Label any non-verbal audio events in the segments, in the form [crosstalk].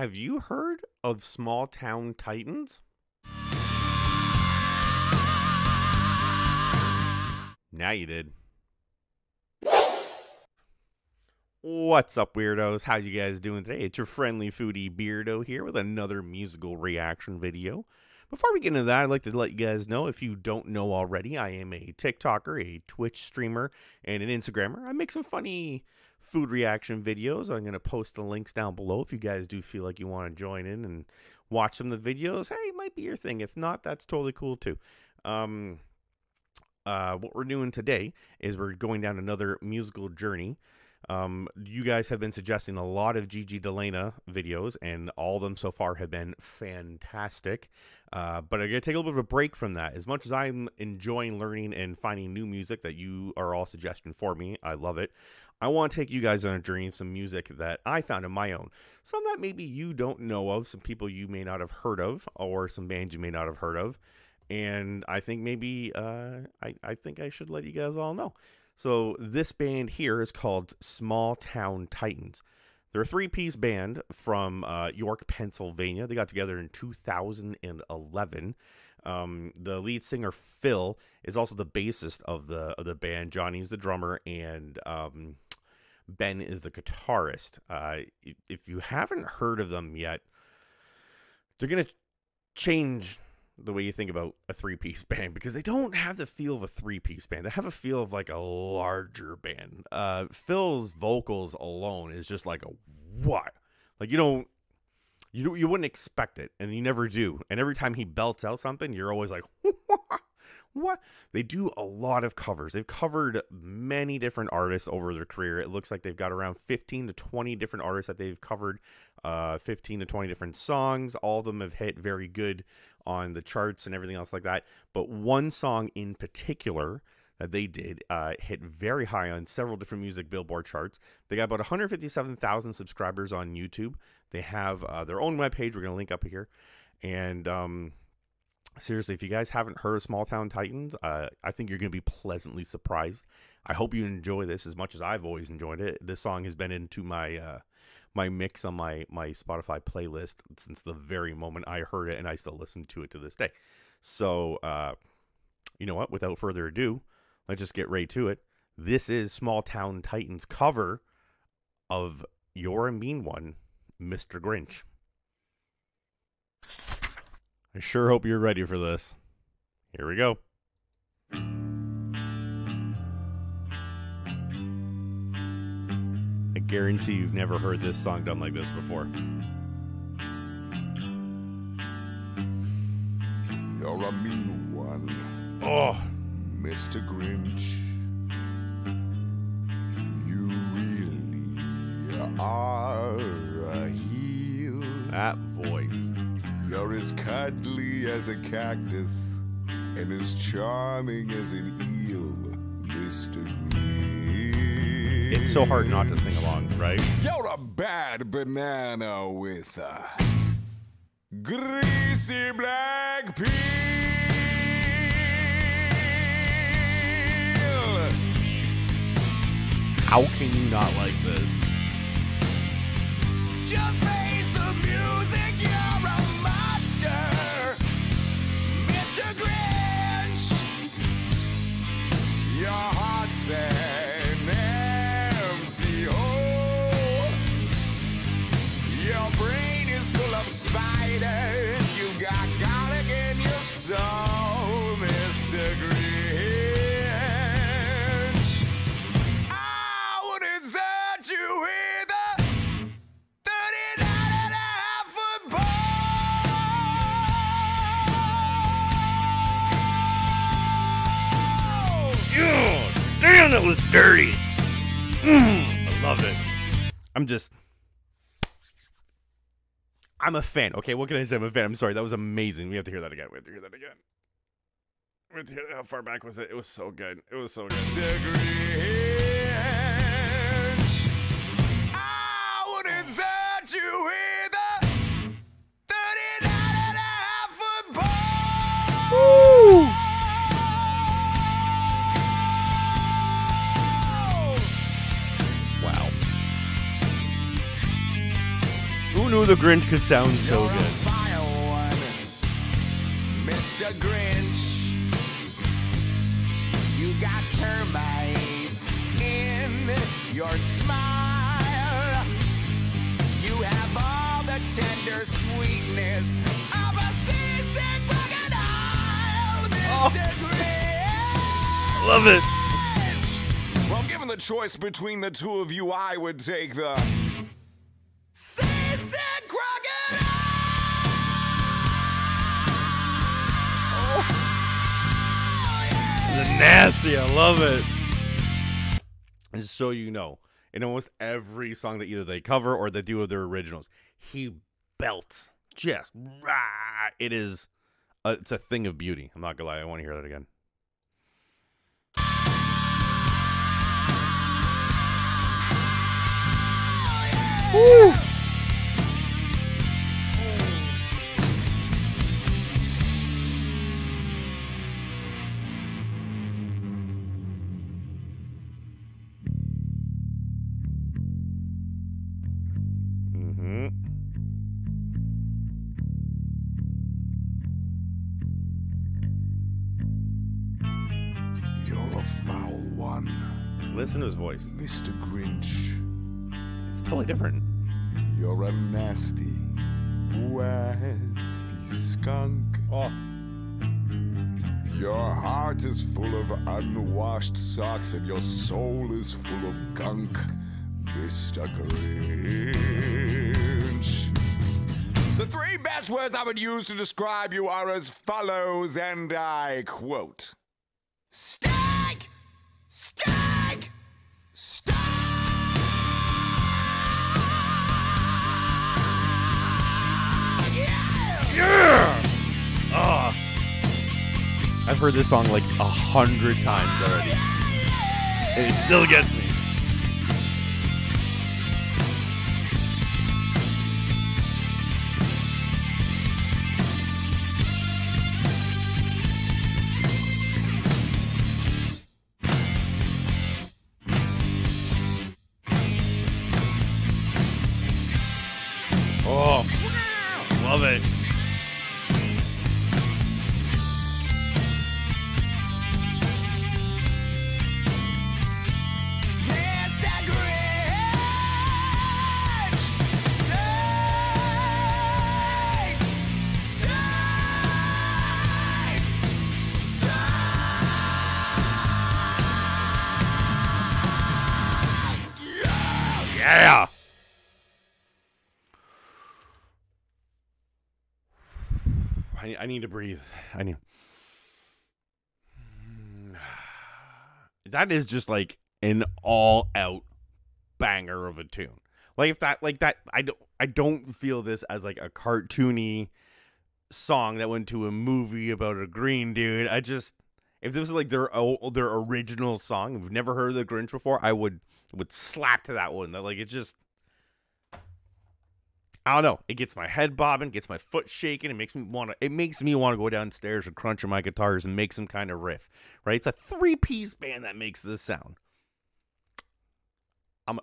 Have you heard of Small Town Titans? Now you did. What's up, WeirdOhs? How you guys doing today? It's your friendly foodie BeardOh here with another musical reaction video. Before we get into that, I'd like to let you guys know, if you don't know already, I am a TikToker, a Twitch streamer, and an Instagrammer. I make some funny food reaction videos. I'm going to post the links down below if you guys do feel like you want to join in and watch some of the videos. Hey, it might be your thing. If not, that's totally cool too. Um, uh, what we're doing today is we're going down another musical journey. Um, you guys have been suggesting a lot of Gigi De Lana videos, and all of them so far have been fantastic. Uh, but I'm going to take a little bit of a break from that. As much as I'm enjoying learning and finding new music that you are all suggesting for me, I love it. I want to take you guys on a journey of some music that I found in my own. Some that maybe you don't know of, some people you may not have heard of, or some bands you may not have heard of. And I think maybe uh, I, I think I should let you guys all know. So this band here is called Small Town Titans. They're a three-piece band from uh, York, Pennsylvania. They got together in 2011. Um, the lead singer Phil is also the bassist of the of the band. Johnny's the drummer, and um, Ben is the guitarist. Uh, if you haven't heard of them yet, they're gonna change the way you think about a three piece [laughs] band because they don't have the feel of a three piece band. They have a feel of like a larger band. Uh, Phil's vocals alone is just like a what? Like you don't you you wouldn't expect it, and you never do. And every time he belts out something, you're always like, [laughs] what? They do a lot of covers. They've covered many different artists over their career. It looks like they've got around 15 to 20 different artists that they've covered, uh, 15 to 20 different songs. All of them have hit very good on the charts and everything else like that. But one song in particular that they did uh, hit very high on several different music billboard charts. They got about 157,000 subscribers on YouTube. They have uh, their own webpage. We're going to link up here. And um, seriously, if you guys haven't heard of Small Town Titans, uh, I think you're going to be pleasantly surprised. I hope you enjoy this as much as I've always enjoyed it. This song has been into my uh, my mix on my my Spotify playlist since the very moment I heard it, and I still listen to it to this day. So, uh, you know what? Without further ado, let's just get right to it. This is Small Town Titans cover of You're a Mean One, Mr. Grinch. I sure hope you're ready for this. Here we go. I guarantee you've never heard this song done like this before. You're a mean one, Oh, Mr. Grinch. You really are a heel. that voice. You're as cuddly as a cactus and as charming as an eel, Mr. Grinch. It's so hard not to sing along, right? You're a bad banana with a greasy black peel. How can you not like this? Just face love it. I'm just. I'm a fan. Okay, what can I say? I'm a fan. I'm sorry. That was amazing. We have to hear that again. We have to hear that again. We have to hear how far back was it? It was so good. It was so good. The knew the Grinch could sound so You're good. one, Mr. Grinch. You got termites in your smile. You have all the tender sweetness of a seasick crocodile, Mr. Oh. Grinch. Love it. Well, given the choice between the two of you, I would take the seasick. The Oh, nasty, I love it. And so you know, in almost every song that either they cover or they do of their originals, he belts just rah. It is, a, it's a thing of beauty. I'm not gonna lie, I want to hear that again. Woo! Listen to his voice. Mr. Grinch. It's totally different. You're a nasty, nasty skunk. Oh, Your heart is full of unwashed socks and your soul is full of gunk, Mr. Grinch. The three best words I would use to describe you are as follows, and I quote Stag! Stag! Stag! yeah! Oh. I've heard this song like a hundred times already, and it still gets me. Oh, love it. Mr. Grinch! Stay! Stay! Yeah. I, I need to breathe. I need. [sighs] That is just like an all-out banger of a tune. Like if that, like that, I don't, I don't feel this as like a cartoony song that went to a movie about a green dude. I just, if this was like their their original song, you've never heard of the Grinch before, I would would slap to that one. That like it just I don't know. It gets my head bobbing, gets my foot shaking. It makes me want to. It makes me want to go downstairs and crunch on my guitars and make some kind of riff. Right? It's a three piece band that makes this sound. I'm. A,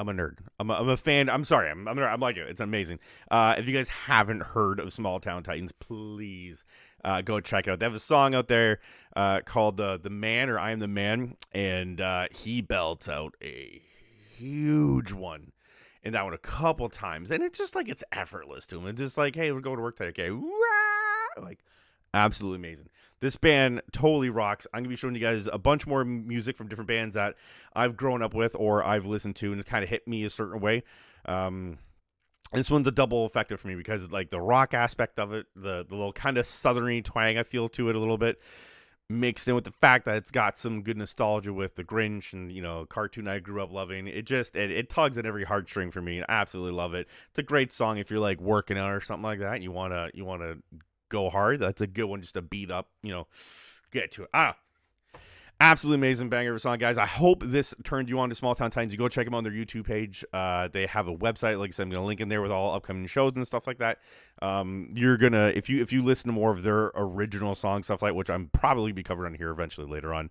I'm a nerd. I'm a, I'm a fan. I'm sorry. I'm I'm, I'm like it. It's amazing. Uh, if you guys haven't heard of Small Town Titans, please uh, go check it out. They have a song out there uh, called uh, "The Man" or "I Am the Man," and uh, he belts out a huge one in that one a couple times, and it's just like it's effortless to him. It's just like, hey, we're going to work today, okay? Like, absolutely amazing. This band totally rocks. I'm gonna be showing you guys a bunch more music from different bands that I've grown up with or I've listened to, and it's kind of hit me a certain way. Um, this one's a double effective for me because like the rock aspect of it, the the little kind of southerny twang I feel to it a little bit, mixed in with the fact that it's got some good nostalgia with the Grinch and you know cartoon I grew up loving. It just it, it tugs at every heartstring for me. I absolutely love it. It's a great song if you're like working out or something like that. You wanna you wanna go hard. That's a good one just to beat up. You know, get to it. Ah. Absolutely amazing banger of a song, guys. I hope this turned you on to Small Town Titans. You go check them on their YouTube page. Uh, they have a website, like I said, I'm gonna link in there with all upcoming shows and stuff like that. Um, you're gonna if you if you listen to more of their original song stuff like which I'm probably be covered on here eventually later on,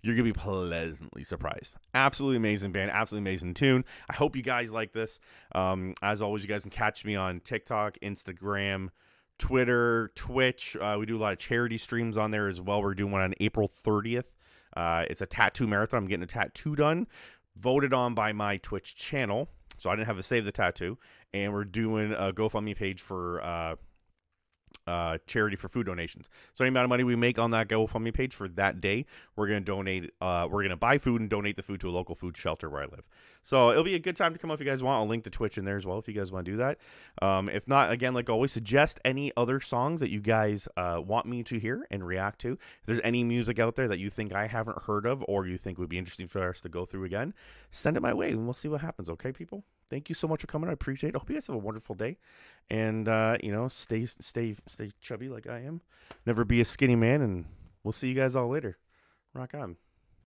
you're gonna be pleasantly surprised. Absolutely amazing band, absolutely amazing tune. I hope you guys like this. Um, as always, you guys can catch me on TikTok, Instagram, Twitter, Twitch. Uh, we do a lot of charity streams on there as well. We're doing one on April 30th. Uh, it's a tattoo marathon. I'm getting a tattoo done, voted on by my Twitch channel. So I didn't have to save the tattoo. And we're doing a GoFundMe page for uh, charity for food donations. So any amount of money we make on that GoFundMe page for that day, we're gonna donate. Uh, we're gonna buy food and donate the food to a local food shelter where I live. So it'll be a good time to come up if you guys want. I'll link the Twitch in there as well if you guys want to do that. Um, if not, again, like always, suggest any other songs that you guys uh, want me to hear and react to. If there's any music out there that you think I haven't heard of or you think would be interesting for us to go through again, send it my way and we'll see what happens. Okay, people. Thank you so much for coming. I appreciate it. I hope you guys have a wonderful day, and uh, you know, stay stay stay chubby like I am. Never be a skinny man, and we'll see you guys all later. Rock on.